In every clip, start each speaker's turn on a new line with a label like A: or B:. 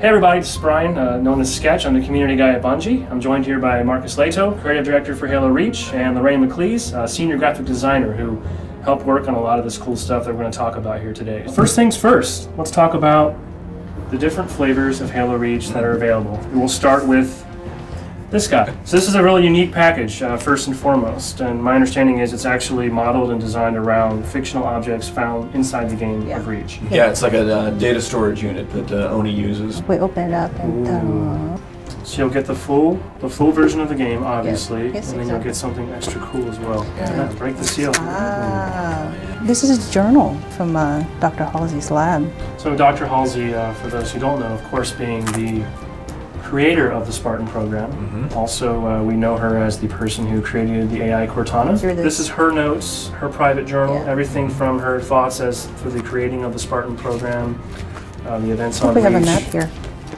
A: Hey everybody, this is Brian, uh, known as Sketch. I'm the community guy at Bungie. I'm joined here by Marcus Lehto, creative director for Halo Reach, and Lorraine McLees, uh, senior graphic designer who helped work on a lot of this cool stuff that we're going to talk about here today. First things first, let's talk about the different flavors of Halo Reach that are available. We'll start with this guy. So this is a really unique package, uh, first and foremost. And my understanding is it's actually modeled and designed around fictional objects found inside the game
B: Yeah.
A: of Reach.
C: Yeah, it's like a uh, data storage unit that uh, Oni uses.
B: We open it up and uh,
A: So you'll get the full, the full version of the game, obviously,
B: Yes,
A: and then you'll get something extra cool as well. Yeah, break the seal.
B: ah, this is a journal from uh, Dr. Halsey's lab.
A: So Dr. Halsey, uh, for those who don't know, of course, being the creator of the Spartan program.
C: Mm-hmm.
A: Also, uh, we know her as the person who created the AI Cortana.
B: Through this-
A: This is her notes, her private journal,
B: Yeah.
A: everything from her thoughts as for the creating of the Spartan program, uh, the events
B: I
A: on
B: think we have a map here.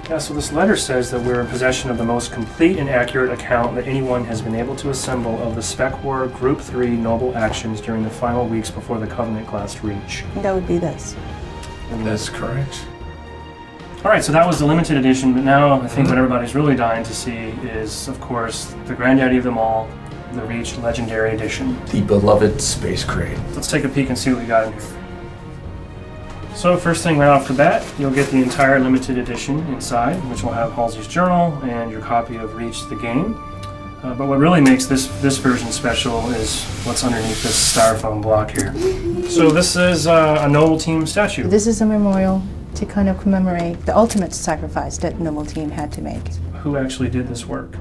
A: Yeah, so this letter says that we're in possession of the most complete and accurate account that anyone has been able to assemble of the Spec War Group 3 noble actions during the final weeks before the Covenant class reach.
B: That would be this.
C: That's correct.
A: All right, so that was the limited edition, but now I think what everybody's really dying to see is, of course, the granddaddy of them all, the Reach Legendary Edition.
C: The beloved space crate.
A: Let's take a peek and see what we got in here. So first thing right off the bat, you'll get the entire limited edition inside, which will have Halsey's journal and your copy of Reach the game. Uh, but what really makes this this version special is what's underneath this styrofoam block here. So this is uh, a Noble Team statue.
B: This is a memorial to kind of commemorate the ultimate sacrifice that Noble Team had to make.
A: Who actually did this work?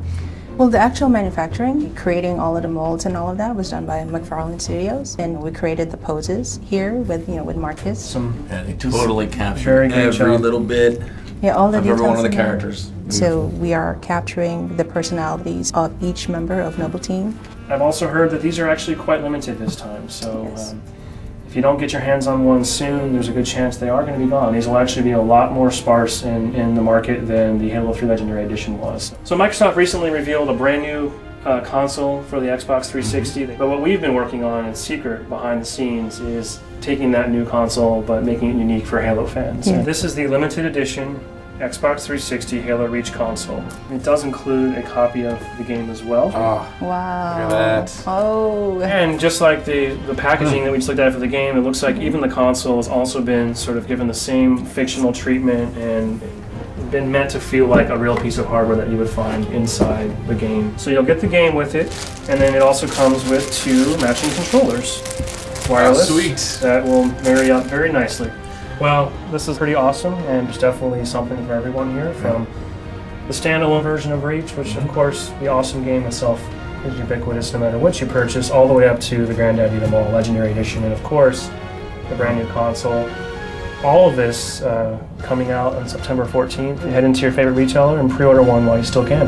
B: Well, the actual manufacturing, creating all of the molds and all of that was done by McFarlane Studios, and we created the poses here with you know with Marcus.
A: Some
C: Yeah, they totally captured
A: Very good
C: every
A: job.
C: little bit
B: Yeah, all the
C: of every
B: details
C: one of the
B: in there.
C: characters.
B: So we are capturing the personalities of each member of Noble Team.
A: I've also heard that these are actually quite limited this time. So
B: Yes.
A: um, if you don't get your hands on one soon, there's a good chance they are going to be gone. These will actually be a lot more sparse in, in the market than the Halo 3 Legendary Edition was. So Microsoft recently revealed a brand new uh, console for the Xbox 360. But what we've been working on in secret behind the scenes is taking that new console but making it unique for Halo fans.
B: Yeah.
A: This is the limited edition Xbox 360 Halo Reach console. It does include a copy of the game as well.
C: Oh,
B: Wow.
C: Look at that.
B: Oh.
A: And just like the, the packaging that we just looked at for the game, it looks like even the console has also been sort of given the same fictional treatment and been meant to feel like a real piece of hardware that you would find inside the game. So you'll get the game with it, and then it also comes with two matching controllers. Wireless.
C: sweet.
A: That will marry up very nicely. Well, this is pretty awesome, and there's definitely something for everyone here from the standalone version of Reach, which of course the awesome game itself is ubiquitous no matter what you purchase, all the way up to the Granddaddy of them all Legendary Edition, and of course the brand new console. All of this uh, coming out on September 14th. Head into your favorite retailer and pre-order one while you still can.